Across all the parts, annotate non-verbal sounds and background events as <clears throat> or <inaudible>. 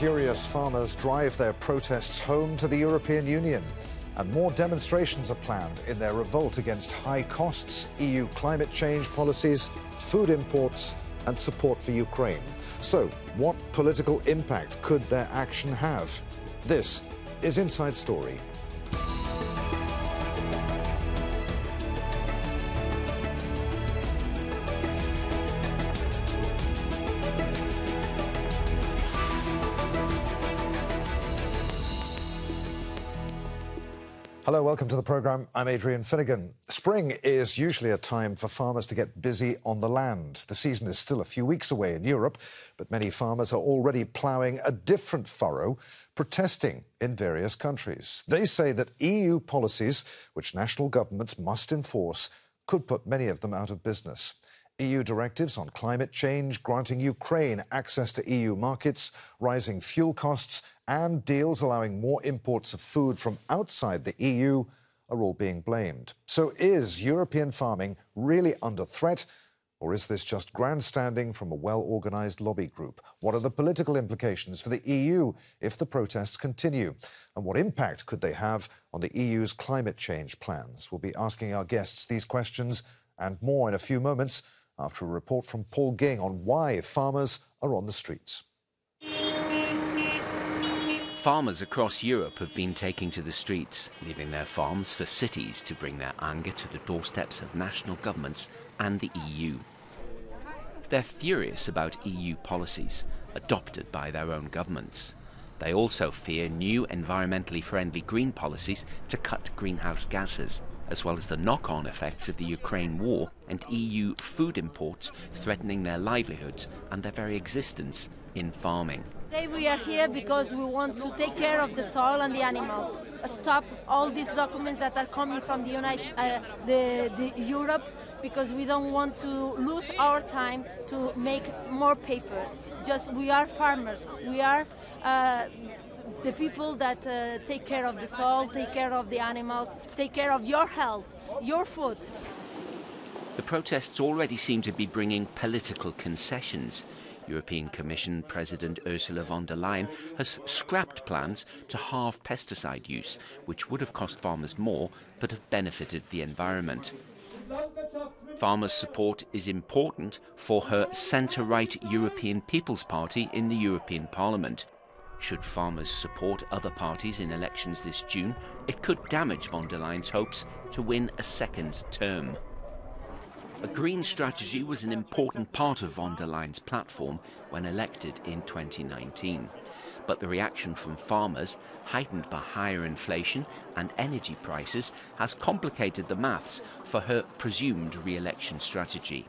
Furious farmers drive their protests home to the European Union. And more demonstrations are planned in their revolt against high costs, EU climate change policies, food imports, and support for Ukraine. So, what political impact could their action have? This is Inside Story. Welcome to the programme. I'm Adrian Finighan. Spring is usually a time for farmers to get busy on the land. The season is still a few weeks away in Europe, but many farmers are already ploughing a different furrow, protesting in various countries. They say that EU policies, which national governments must enforce, could put many of them out of business. EU directives on climate change, granting Ukraine access to EU markets, rising fuel costs, and deals allowing more imports of food from outside the EU are all being blamed. So, is European farming really under threat? Or is this just grandstanding from a well organised lobby group? What are the political implications for the EU if the protests continue? And what impact could they have on the EU's climate change plans? We'll be asking our guests these questions and more in a few moments after a report from Paul Ging on why farmers are on the streets. Farmers across Europe have been taking to the streets, leaving their farms for cities to bring their anger to the doorsteps of national governments and the EU. They're furious about EU policies adopted by their own governments. They also fear new environmentally friendly green policies to cut greenhouse gases, as well as the knock on effects of the Ukraine war and EU food imports threatening their livelihoods and their very existence in farming. Today we are here because we want to take care of the soil and the animals. Stop all these documents that are coming from the United, uh, the, the Europe, because we don't want to lose our time to make more papers. Just we are farmers. We are. Uh, the people that uh, take care of the soil, take care of the animals, take care of your health, your food. The protests already seem to be bringing political concessions. European Commission President Ursula von der Leyen has scrapped plans to halve pesticide use, which would have cost farmers more but have benefited the environment. Farmers' support is important for her centre right European People's Party in the European Parliament. Should farmers support other parties in elections this June, it could damage von der Leyen's hopes to win a second term. A green strategy was an important part of von der Leyen's platform when elected in 2019. But the reaction from farmers, heightened by higher inflation and energy prices, has complicated the maths for her presumed re election strategy.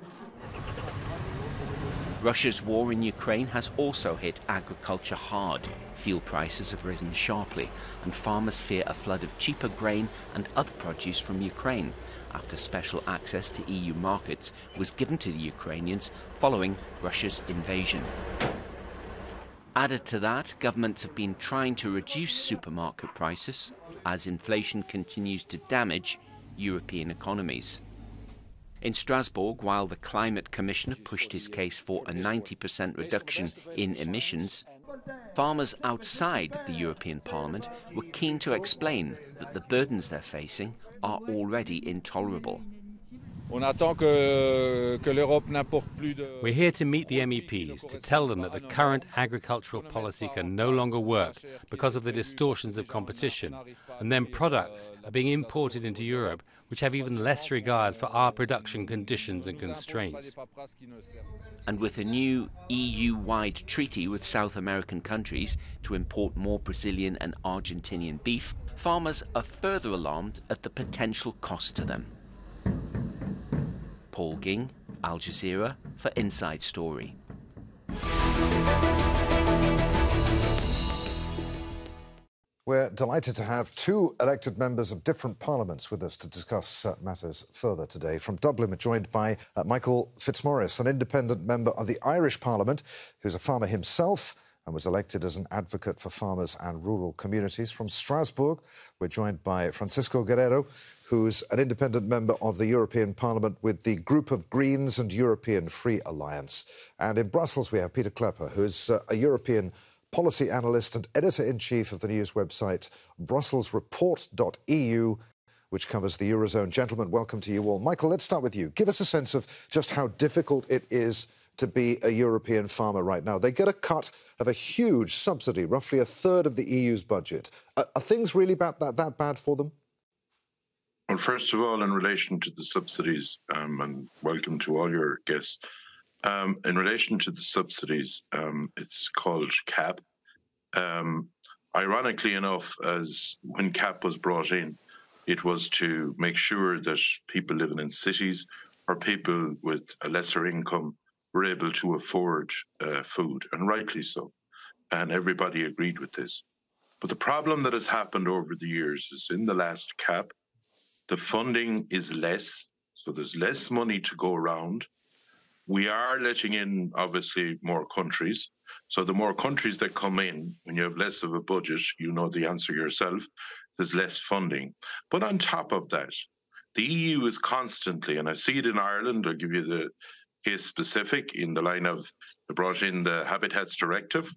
Russia's war in Ukraine has also hit agriculture hard. Fuel prices have risen sharply, and farmers fear a flood of cheaper grain and other produce from Ukraine after special access to EU markets was given to the Ukrainians following Russia's invasion. Added to that, governments have been trying to reduce supermarket prices as inflation continues to damage European economies. In Strasbourg, while the Climate Commissioner pushed his case for a 90% reduction in emissions, farmers outside the European Parliament were keen to explain that the burdens they're facing are already intolerable. We're here to meet the MEPs to tell them that the current agricultural policy can no longer work because of the distortions of competition, and then products are being imported into Europe which have even less regard for our production conditions and constraints. And with a new EU wide treaty with South American countries to import more Brazilian and Argentinian beef, farmers are further alarmed at the potential cost to them. Paul Ging, Al Jazeera, for Inside Story. We're delighted to have two elected members of different parliaments with us to discuss uh, matters further today. From Dublin, we're joined by uh, Michael Fitzmaurice, an independent member of the Irish Parliament, who's a farmer himself and was elected as an advocate for farmers and rural communities. From Strasbourg, we're joined by Francisco Guerreiro, who's an independent member of the European Parliament with the Group of Greens and European Free Alliance. And in Brussels, we have Pieter Cleppe, who's uh, a European policy analyst and editor in chief of the news website brusselsreport.eu, which covers the Eurozone. Gentlemen, welcome to you all. Michael, let's start with you. Give us a sense of just how difficult it is to be a European farmer right now. They get a cut of a huge subsidy, roughly a third of the EU's budget. Are, are things really that, that bad for them? Well, first of all, in relation to the subsidies, um, and welcome to all your guests. Um, in relation to the subsidies, um, it's called CAP. Um, ironically enough, as when CAP was brought in, it was to make sure that people living in cities or people with a lesser income were able to afford uh, food, and rightly so. And everybody agreed with this. But the problem that has happened over the years is in the last CAP, the funding is less, so there's less money to go around. We are letting in, obviously, more countries. So the more countries that come in, when you have less of a budget, you know the answer yourself, there's less funding. But on top of that, the EU is constantly, and I see it in Ireland, I'll give you the case specific in the line of brought in the Habitats Directive.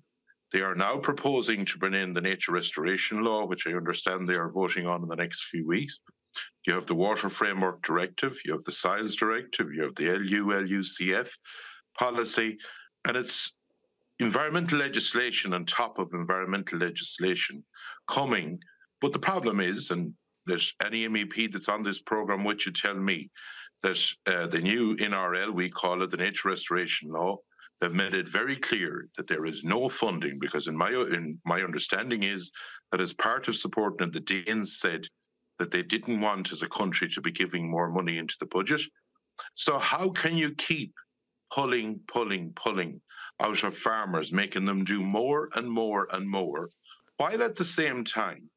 They are now proposing to bring in the nature restoration law, which I understand they are voting on in the next few weeks. You have the Water Framework Directive, you have the Soils Directive, you have the LULUCF policy, and it's environmental legislation on top of environmental legislation coming. But the problem is, and there's any MEP that's on this program, which you tell me that uh, the new NRL, we call it the Nature Restoration Law, they've made it very clear that there is no funding because in my in my understanding is that as part of supporting it, the Danes said that they didn't want as a country to be giving more money into the budget. So how can you keep pulling, pulling, pulling out of farmers, making them do more and more and more, while at the same time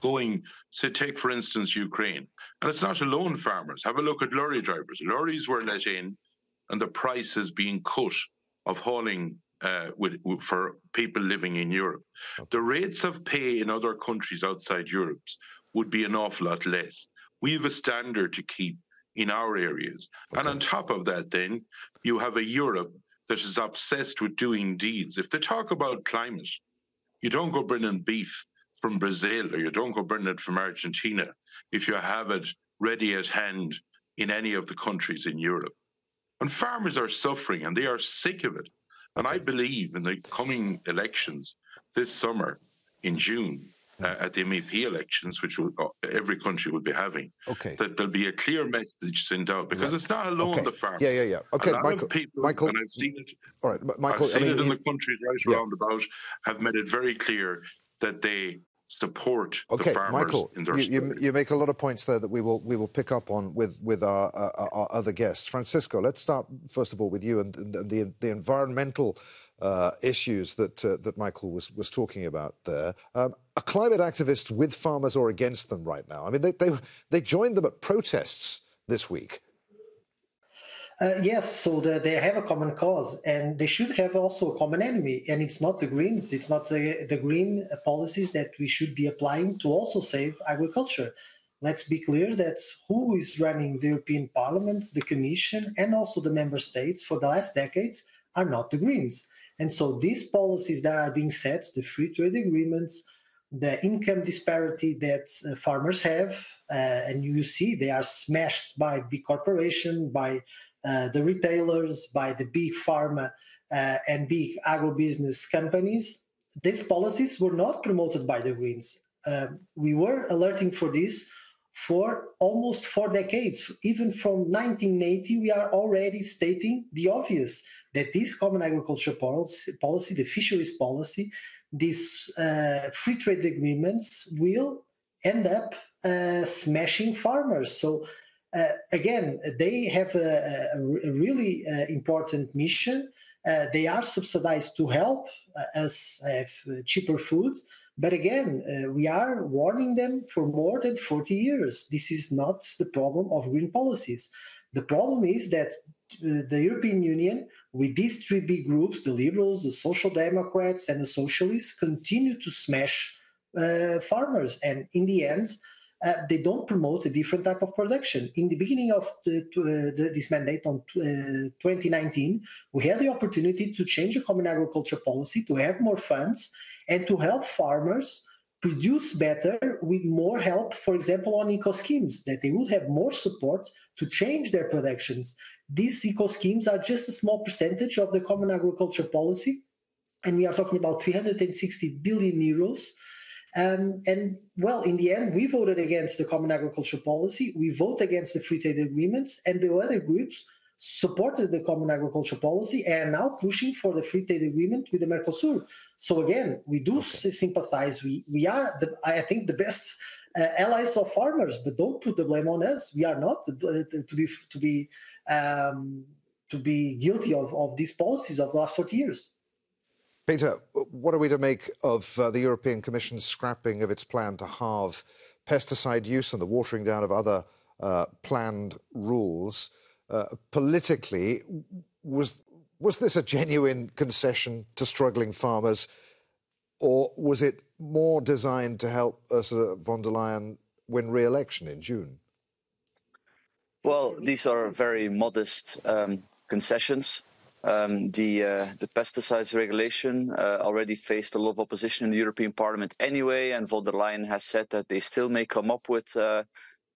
going, say, take for instance Ukraine, and it's not alone farmers. Have a look at lorry drivers. Lorries were let in, and the price is being cut of hauling uh, with, for people living in Europe. The rates of pay in other countries outside Europe would be an awful lot less. We have a standard to keep in our areas. Okay. And on top of that, then, you have a Europe that is obsessed with doing deeds. If they talk about climate, you don't go bringing beef from Brazil or you don't go bringing it from Argentina if you have it ready at hand in any of the countries in Europe. And farmers are suffering and they are sick of it. And I believe in the coming elections this summer in June, uh, at the MEP elections, which will, uh, every country will be having, okay. that there'll be a clear message sent out because it's not alone okay. the farmers. Yeah, yeah, yeah. Okay, Michael. people, Michael, and I've seen it. All right, Michael. I've seen I mean, it in he, the countries right yeah. around about have made it very clear that they support okay, the farmers Michael, in their you, you, you, make a lot of points there that we will we will pick up on with with our, uh, our other guests. Francisco, let's start first of all with you and, and, and the the environmental uh, issues that uh, that Michael was was talking about there. Um, are climate activists with farmers or against them right now? I mean, they they, they joined them at protests this week. Uh, yes, so the, they have a common cause, and they should have also a common enemy. And it's not the Greens, it's not the, the green policies that we should be applying to also save agriculture. Let's be clear that who is running the European Parliament, the Commission, and also the member states for the last decades are not the Greens. And so these policies that are being set, the free trade agreements, the income disparity that uh, farmers have, uh, and you see they are smashed by big corporation, by the retailers, by the big pharma uh, and big agribusiness companies. These policies were not promoted by the Greens. Um, we were alerting for this for almost four decades. Even from 1980, we are already stating the obvious that this common agriculture policy, the fisheries policy, these uh, free trade agreements will end up uh, smashing farmers. So uh, again, they have a, a really uh, important mission. Uh, they are subsidized to help uh, us have cheaper food. But again, we are warning them for more than 40 years. This is not the problem of green policies. The problem is that the European Union with these three big groups, the liberals, the social democrats, and the socialists, continue to smash uh, farmers. And in the end, uh, they don't promote a different type of production. In the beginning of the, uh, the, this mandate on uh, 2019, we had the opportunity to change the common agriculture policy, to have more funds, and to help farmers produce better with more help, for example, on eco schemes, that they would have more support to change their productions. These eco schemes are just a small percentage of the common agriculture policy, and we are talking about 360 billion euros um, and well, in the end, we voted against the common agriculture policy. We vote against the free trade agreements, and the other groups supported the common agriculture policy and are now pushing for the free trade agreement with the Mercosur. So again, we do okay. sympathize. We we are, the, I think, the best uh, allies of farmers, but don't put the blame on us. We are not uh, to be to be um, to be guilty of, of these policies of the last 40 years. Pieter, what are we to make of uh, the European Commission's scrapping of its plan to halve pesticide use and the watering down of other uh, planned rules? Uh, politically, was was this a genuine concession to struggling farmers, or was it more designed to help Ursula von der Leyen win re-election in June? Well, these are very modest um, concessions. Um, the uh, the pesticides regulation uh, already faced a lot of opposition in the European Parliament anyway, and von der Leyen has said that they still may come up with uh,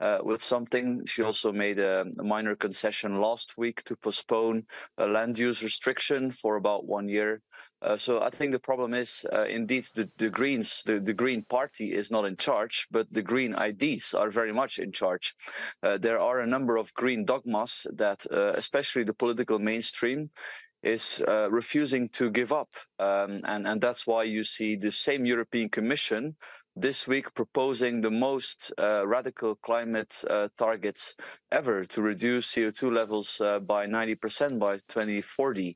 uh, with something. She also made a, a, minor concession last week to postpone a land use restriction for about one year. Uh, so I think the problem is uh, indeed the, the Greens, the, the Green Party is not in charge, but the Green IDs are very much in charge. Uh, there are a number of green dogmas that, uh, especially the political mainstream, is uh, refusing to give up. Um, and, and that's why you see the same European Commission this week proposing the most uh, radical climate uh, targets ever to reduce CO2 levels uh, by 90% by 2040.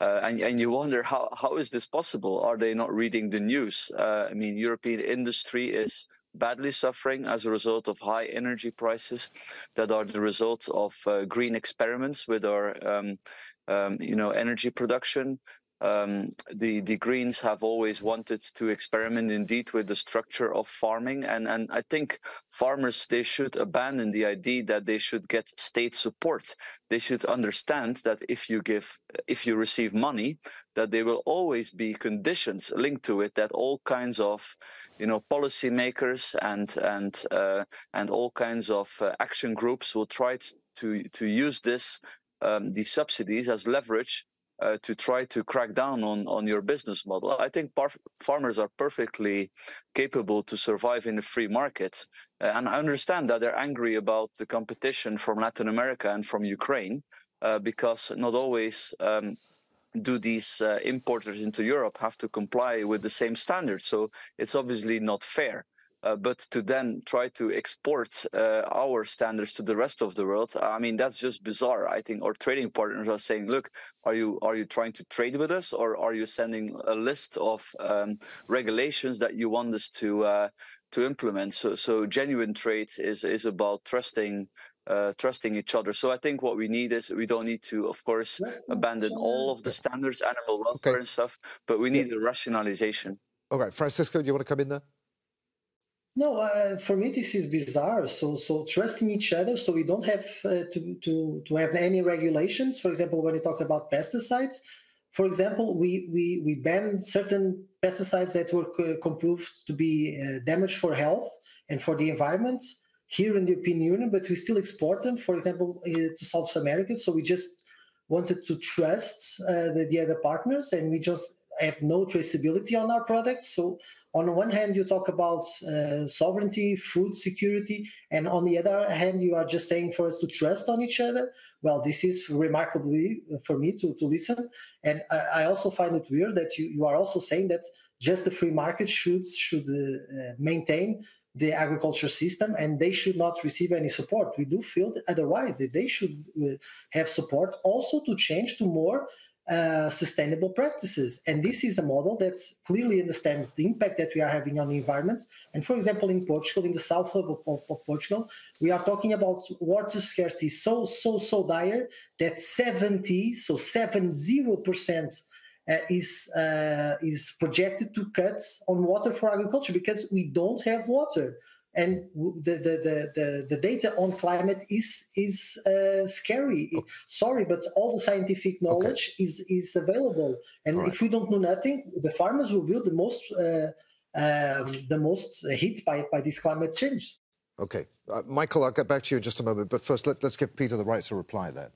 Uh, and, and, you wonder how, how is this possible? Are they not reading the news? Uh, I mean, European industry is badly suffering as a result of high energy prices that are the result of uh, green experiments with our um, um, you know energy production um, the the Greens have always wanted to experiment indeed with the structure of farming, and and I think farmers they should abandon the idea that they should get state support. They should understand that if you give if you receive money, that there will always be conditions linked to it. That all kinds of you know policymakers and and uh, and all kinds of uh, action groups will try to to use this um, these subsidies as leverage uh, to try to crack down on, on your business model. I think farmers are perfectly capable to survive in a free market. Uh, and I understand that they're angry about the competition from Latin America and from Ukraine, uh, because not always um, do these uh, importers into Europe have to comply with the same standards. So it's obviously not fair. Uh, but to then try to export uh, our standards to the rest of the world, I mean that's just bizarre. I think our trading partners are saying, "Look, are you are you trying to trade with us, or are you sending a list of um, regulations that you want us to uh, to implement?" So, so genuine trade is is about trusting uh, trusting each other. So I think what we need is we don't need to, of course, abandon all of the standards, animal welfare okay. and stuff, but we need yeah. a rationalization. All right, Francisco, do you want to come in there? No, uh, for me this is bizarre. So, so trusting each other, so we don't have uh, to to to have any regulations. For example, when you talk about pesticides, for example, we we we ban certain pesticides that were proved to be uh, damage for health and for the environment here in the European Union, but we still export them. For example, uh, to South America. So we just wanted to trust uh, the, the other partners, and we just have no traceability on our products. So on one hand you talk about uh, sovereignty food security and on the other hand you are just saying for us to trust on each other. Well this is remarkably for me to, to listen. And I, I also find it weird that you, you are also saying that just the free market should should uh, maintain the agriculture system and they should not receive any support. We do feel otherwise that they should uh, have support also to change to more uh, sustainable practices. And this is a model that clearly understands the impact that we are having on the environment. And for example, in Portugal, in the south of, of, of Portugal, we are talking about water scarcity so, so, so dire that 70, so 70% uh, is uh, is projected to cut on water for agriculture because we don't have water. And the, the, the, the, data on climate is is uh, scary. Okay. Sorry, but all the scientific knowledge okay. is is available, and right. if we don't know nothing, the farmers will be the most uh, um, the most hit by by this climate change. Okay, uh, Michael, I'll get back to you in just a moment, but first let, us give Pieter the right to reply. Then.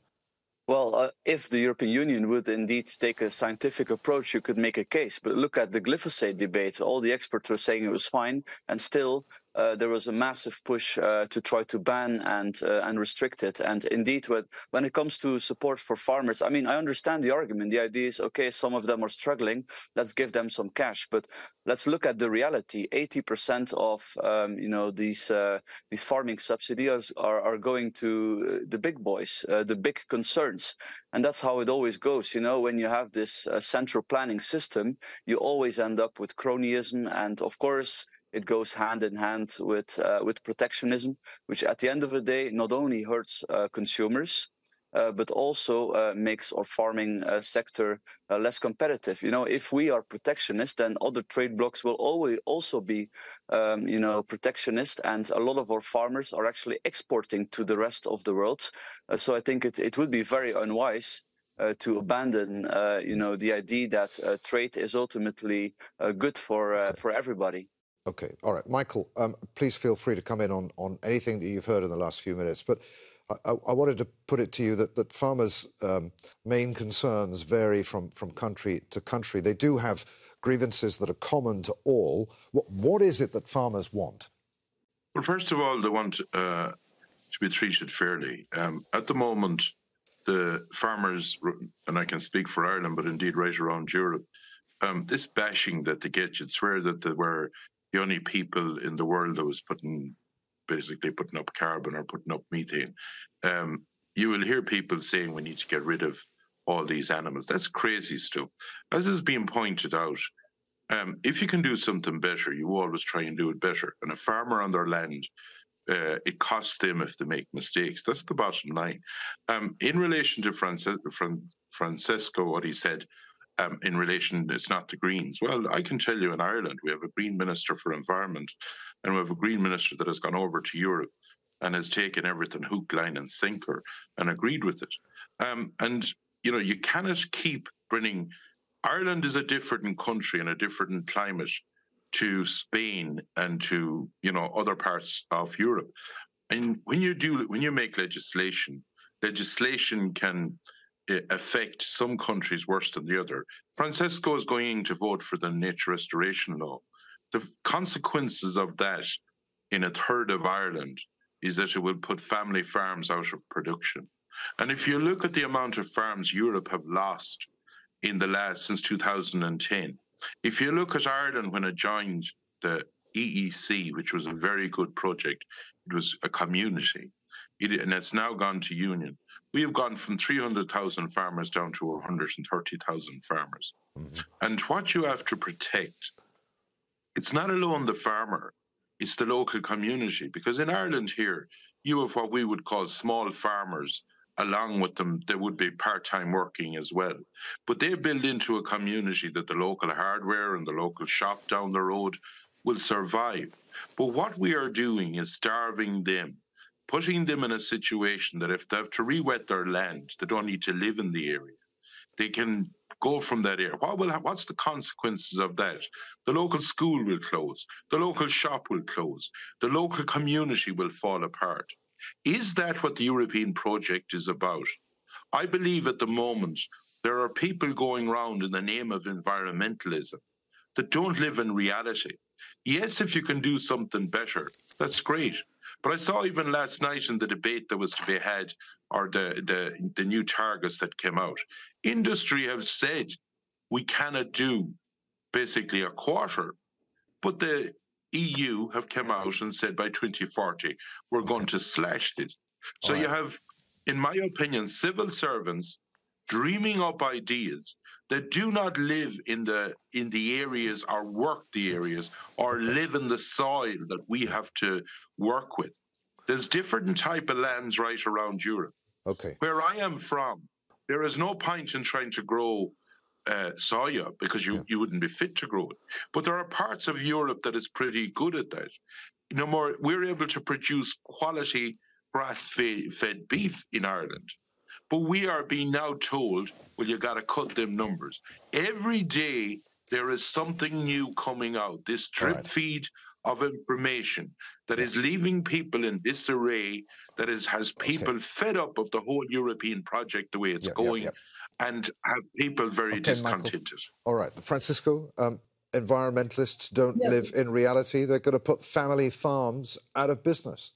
Well, uh, if the European Union would indeed take a scientific approach, you could make a case. But look at the glyphosate debate. All the experts were saying it was fine, and still uh, there was a massive push uh, to try to ban and uh, and restrict it. And indeed, when, when it comes to support for farmers, I mean, I understand the argument. The idea is, okay, some of them are struggling. Let's give them some cash. But let's look at the reality. 80% of um, you know these uh, these farming subsidies are, are going to the big boys, uh, the big concerns. And that's how it always goes. You know, when you have this uh, central planning system, you always end up with cronyism. And of course, it goes hand in hand with uh, with protectionism, which at the end of the day not only hurts uh, consumers. Uh, but also uh, makes our farming uh, sector uh, less competitive. You know, if we are protectionist, then other trade blocs will always also be, um, you know, protectionist, and a lot of our farmers are actually exporting to the rest of the world. so I think it, it would be very unwise uh, to abandon, uh, you know, the idea that uh, trade is ultimately good for for everybody. Okay, all right. Michael, um, please feel free to come in on, on anything that you've heard in the last few minutes. But I, I wanted to put it to you that, that farmers' um, main concerns vary from, from country to country. They do have grievances that are common to all. What, what is it that farmers want? Well, first of all, they want uh, to be treated fairly. Um, at the moment, the farmers, and I can speak for Ireland, but indeed right around Europe, um, this bashing that they get, you'd swear that they were the only people in the world that was putting basically putting up carbon or putting up methane. Um, you will hear people saying we need to get rid of all these animals. That's crazy stuff. As is being pointed out, um, if you can do something better, you always try and do it better. And a farmer on their land, uh, it costs them if they make mistakes. That's the bottom line. Um, in relation to Francesco, what he said, um, in relation, it's not the Greens. Well, I can tell you in Ireland, we have a Green Minister for Environment, and we have a Green Minister that has gone over to Europe and has taken everything hook, line, and sinker and agreed with it. Um, and, you know, you cannot keep bringing. Ireland is a different country and a different climate to Spain and to, you know, other parts of Europe. And when you do, when you make legislation, legislation can affect some countries worse than the other. Francesco is going to vote for the nature restoration law. The consequences of that in a third of Ireland is that it will put family farms out of production. And if you look at the amount of farms Europe have lost in the last since 2010, if you look at Ireland when it joined the EEC, which was a very good project, it was a community, it, and it's now gone to union we have gone from 300,000 farmers down to 130,000 farmers. Mm-hmm. And what you have to protect, it's not alone the farmer, it's the local community. Because in Ireland here, you have what we would call small farmers. Along with them, they would be part time working as well. But they build into a community that the local hardware and the local shop down the road will survive. But what we are doing is starving them putting them in a situation that if they have to re-wet their land, they don't need to live in the area. They can go from that area. What will, what's the consequences of that? The local school will close. The local shop will close. The local community will fall apart. Is that what the European project is about? I believe at the moment there are people going around in the name of environmentalism that don't live in reality. Yes, if you can do something better, that's great. But I saw even last night in the debate that was to be had, or the, the, the new targets that came out, industry have said we cannot do basically a quarter. But the EU have come out and said by 2040 we're going to slash this. So right. you have, in my opinion, civil servants dreaming up ideas that do not live in the in the areas or work the areas or live in the soil that we have to work with. There's different type of lands right around Europe. Okay. Where I am from, there is no point in trying to grow uh, soya because you, yeah. you wouldn't be fit to grow it. But there are parts of Europe that is pretty good at that. no more, we're able to produce quality grass-fed beef in Ireland. But we are being now told, well, you got to cut them numbers. Every day there is something new coming out. This drip right. feed of information that is leaving people in disarray, that is has people okay. fed up of the whole European project the way it's going, and have people very okay, discontented. Michael. All right, Francisco. Um, environmentalists don't yes. live in reality. They're going to put family farms out of business.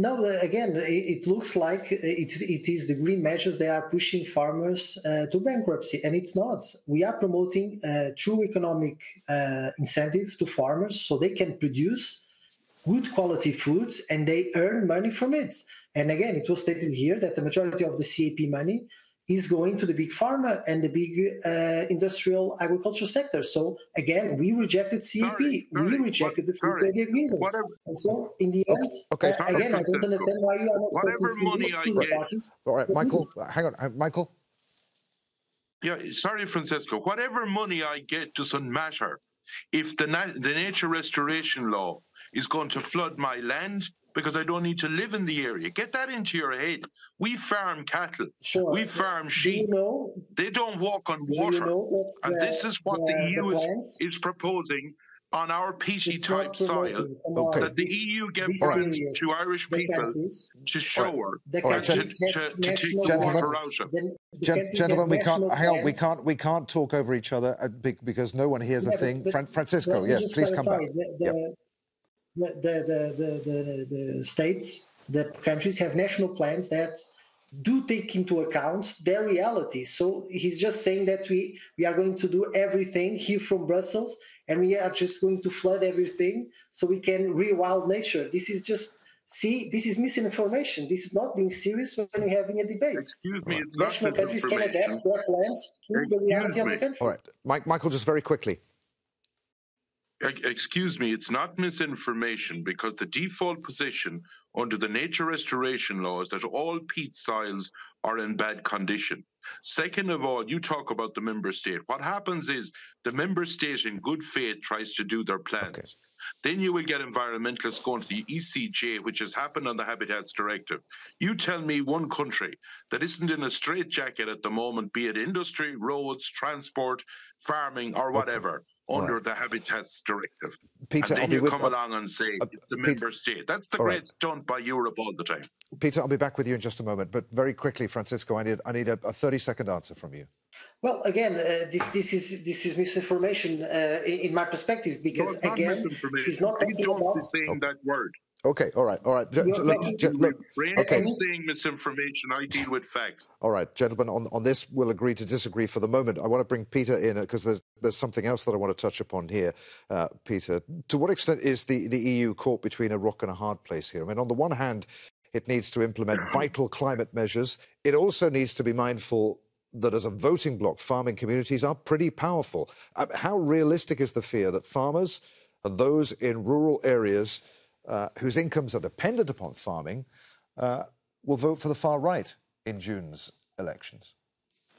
No, again, it looks like it, it is the green measures they are pushing farmers uh, to bankruptcy, and it's not. We are promoting uh, true economic uh, incentive to farmers so they can produce good quality foods and they earn money from it. And again, it was stated here that the majority of the CAP money is going to the big pharma and the big uh, industrial agriculture sector. So again, we rejected CAP. Sorry, sorry, we rejected what, the free trade agreement. And so in the end, okay, uh, again, I don't understand why you are not whatever money I get. Parties, All right, Michael, hang on, uh, Michael. Yeah, sorry, Francesco. Whatever money I get doesn't matter. If the, the nature restoration law is going to flood my land, because I don't need to live in the area. Get that into your head. We farm cattle. Sure. We farm sheep. Do you know, they don't walk on water. You know and the, this is what the, the EU the is, is, proposing on our peaty type soil okay. that the EU get right. to Irish people to show her right. to, to, to, take water out Gentlemen, we can't hang on. We can't we can't talk over each other uh, because no one hears yeah, a thing. But, Francisco, yes, please come back. The, the, yep the, the, the, the, the states, the countries have national plans that do take into account their reality. So he's just saying that we, we are going to do everything here from Brussels and we are just going to flood everything so we can rewild nature. This is just see this is misinformation. This is not being serious when we're having a debate. Excuse me, national countries can adapt their plans to Excuse the reality me. of the country. All right, Mike, Michael, just very quickly excuse me, it's not misinformation because the default position under the nature restoration law is that all peat soils are in bad condition. Second of all, you talk about the member state. What happens is the member state, in good faith, tries to do their plans. Okay. Then you will get environmentalists going to the ECJ, which has happened on the Habitats Directive. You tell me one country that isn't in a straitjacket at the moment, be it industry, roads, transport, farming, or whatever. Okay under right. the Habitats Directive. Pieter, and then you with, come along and say uh, it's the Pieter, member state. That's the great right. done by Europe all the time. Pieter, I'll be back with you in just a moment, but very quickly, Francisco, I need I need a, a thirty second answer from you. Well, again, uh, this this is this is misinformation uh, in, in, my perspective because no, again, he's not talking about saying oh. that word. Okay, all right, all right. J- look, j- look, okay. saying misinformation. I deal with facts. All right, gentlemen, on, on this, we'll agree to disagree for the moment. I want to bring Pieter in because there's there's something else that I want to touch upon here, uh, Pieter. To what extent is the, the EU caught between a rock and a hard place here? I mean, on the one hand, it needs to implement <clears throat> vital climate measures. It also needs to be mindful that as a voting bloc, farming communities are pretty powerful. Uh, how realistic is the fear that farmers and those in rural areas uh, whose incomes are dependent upon farming uh, will vote for the far right in June's elections?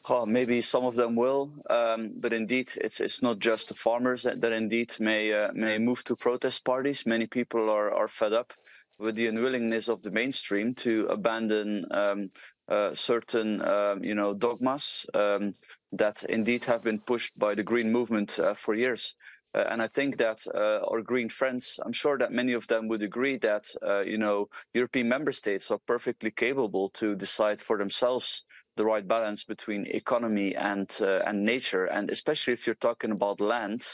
Well, maybe some of them will, um, but indeed, it's it's not just the farmers that, that indeed may uh, may move to protest parties. Many people are are fed up with the unwillingness of the mainstream to abandon um, uh, certain um, you know dogmas um, that indeed have been pushed by the green movement uh, for years. Uh, and I think that uh, our green friends, I'm sure that many of them would agree that, uh, you know, European member states are perfectly capable to decide for themselves the right balance between economy and uh, and nature, and especially if you're talking about land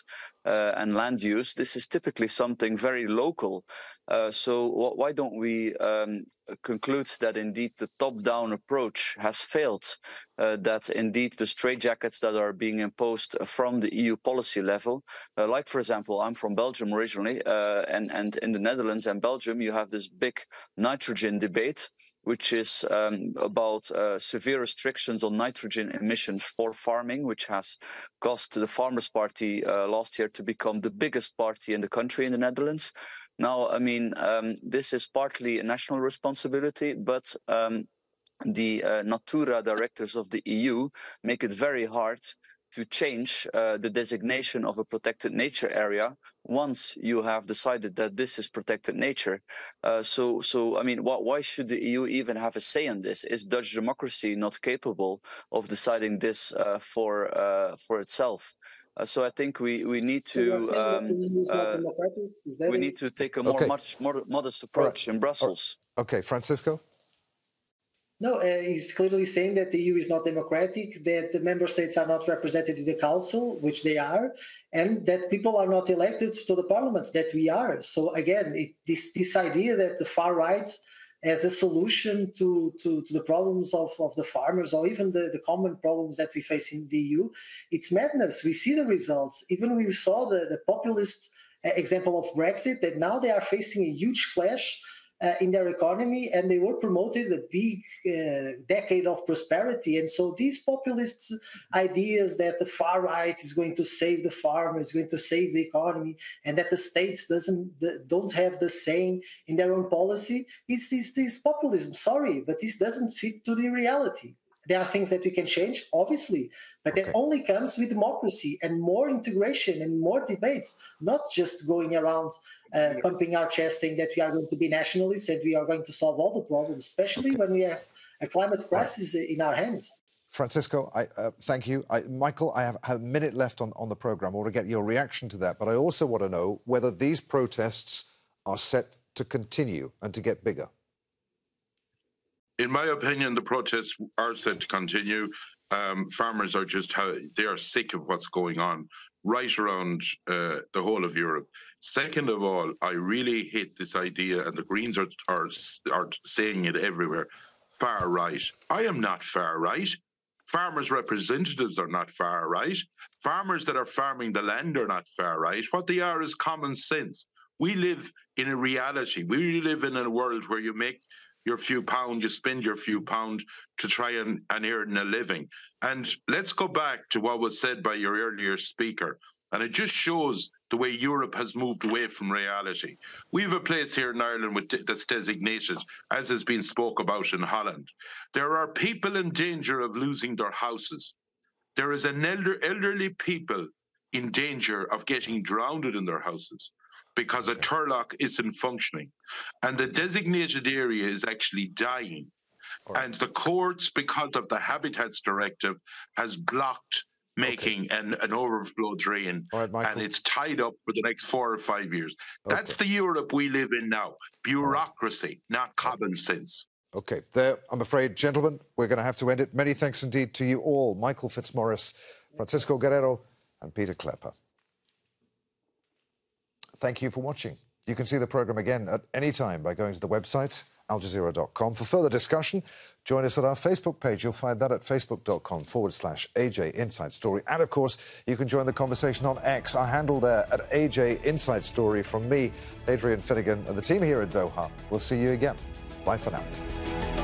uh, and land use, this is typically something very local. Uh, so why don't we um, conclude that indeed the top-down approach has failed? Uh, that indeed the straitjackets that are being imposed from the EU policy level, uh, like for example, I'm from Belgium originally, uh, and and in the Netherlands and Belgium you have this big nitrogen debate which is um, about uh, severe restrictions on nitrogen emissions for farming, which has cost the Farmers' Party uh, last year to become the biggest party in the country in the Netherlands. Now, I mean, um, this is partly a national responsibility, but um, the uh, Natura directives of the EU make it very hard to change uh, the designation of a protected nature area once you have decided that this is protected nature. Uh, so, so I mean, wh why should the EU even have a say in this? Is Dutch democracy not capable of deciding this uh, for uh, for itself? Uh, so I think we, we need to um, uh, we need to take a more okay. much more modest approach right. in Brussels. Okay, Francisco. No, uh, he's clearly saying that the EU is not democratic, that the member states are not represented in the council, which they are, and that people are not elected to the parliament, that we are. So again, it, this this idea that the far right as a solution to, to, to, the problems of, of the farmers or even the, the common problems that we face in the EU, it's madness. We see the results. Even we saw the, the populist example of Brexit, that now they are facing a huge clash in their economy and they were promoted a big uh, decade of prosperity. And so these populist ideas that the far right is going to save the farmer is going to save the economy and that the states doesn't don't have the same in their own policy is this, this populism. Sorry but this doesn't fit to the reality. There are things that we can change obviously but okay. that only comes with democracy and more integration and more debates not just going around uh, pumping our chest saying that we are going to be nationalists and we are going to solve all the problems, especially okay. when we have a climate crisis right. in our hands. Francisco, I, uh, thank you. I, Michael, I have, have, a minute left on, on the programme. I want to get your reaction to that, but I also want to know whether these protests are set to continue and to get bigger. In my opinion, the protests are set to continue. Um, farmers are just how they are sick of what's going on right around uh, the whole of Europe. Second of all, I really hate this idea, and the Greens are, are, are saying it everywhere far right. I am not far right. Farmers' representatives are not far right. Farmers that are farming the land are not far right. What they are is common sense. We live in a reality. We live in a world where you make your few pound, you spend your few pound to try and, and earn a living. And let's go back to what was said by your earlier speaker. And it just shows the way Europe has moved away from reality. We have a place here in Ireland with, that's designated, as has been spoke about in Holland. There are people in danger of losing their houses. There is an elder, elderly people in danger of getting drowned in their houses because a turlough isn't functioning. And the designated area is actually dying. Right. And the courts, because of the Habitats Directive, has blocked making okay. an, an overflow drain right, and it's tied up for the next four or five years. Okay. That's the Europe we live in now. Bureaucracy, not oh. common sense. Okay, there, I'm afraid, gentlemen, we're going to have to end it. Many thanks indeed to you all Michael Fitzmaurice, Francisco Guerreiro, and Pieter Cleppe. Thank you for watching. You can see the programme again at any time by going to the website aljazeera.com. For further discussion, join us at our Facebook page. You'll find that at facebook.com forward slash AJ Inside Story. And of course, you can join the conversation on X, our handle there at AJ Inside Story. From me, Adrian Finighan, and the team here at Doha. We'll see you again. Bye for now.